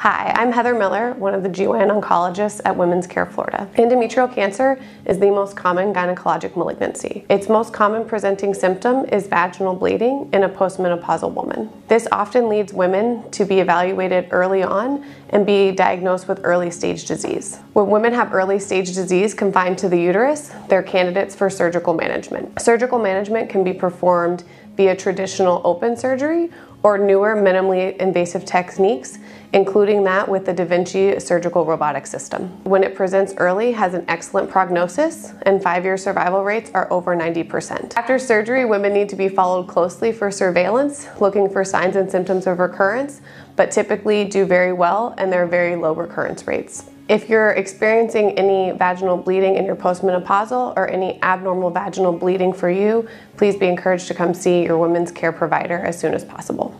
Hi, I'm Heather Miller, one of the GYN oncologists at Women's Care Florida. Endometrial cancer is the most common gynecologic malignancy. Its most common presenting symptom is vaginal bleeding in a postmenopausal woman. This often leads women to be evaluated early on and be diagnosed with early stage disease. When women have early stage disease confined to the uterus, they're candidates for surgical management. Surgical management can be performed via traditional open surgery or newer minimally invasive techniques, including that with the Da Vinci surgical robotic system. When it presents early, has an excellent prognosis, and five-year survival rates are over 90%. After surgery, women need to be followed closely for surveillance, looking for signs and symptoms of recurrence, but typically do very well and there are very low recurrence rates. If you're experiencing any vaginal bleeding in your postmenopausal or any abnormal vaginal bleeding for you, please be encouraged to come see your women's care provider as soon as possible.